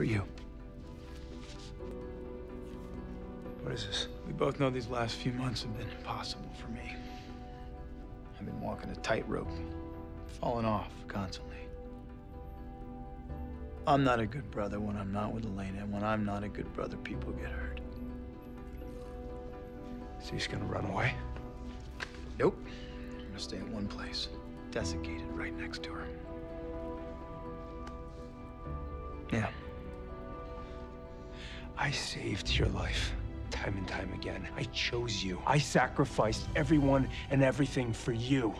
for you. What is this? We both know these last few months have been impossible for me. I've been walking a tightrope, falling off constantly. I'm not a good brother when I'm not with Elena, and when I'm not a good brother, people get hurt. So he's gonna run away? Nope. I'm gonna stay in one place, desiccated right next to her. Yeah. I saved your life time and time again. I chose you. I sacrificed everyone and everything for you.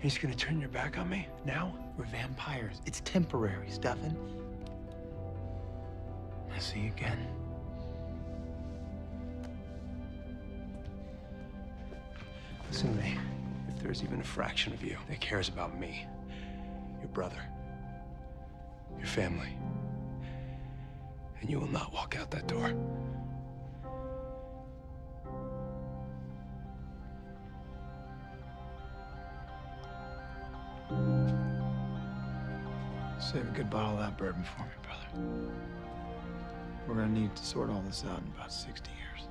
He's gonna turn your back on me now? We're vampires. It's temporary, Stefan. I'll see you again. Listen to me. If there's even a fraction of you that cares about me, your brother, your family, and you will not walk out that door. Save a good bottle of that bourbon for me, brother. We're gonna need to sort all this out in about 60 years.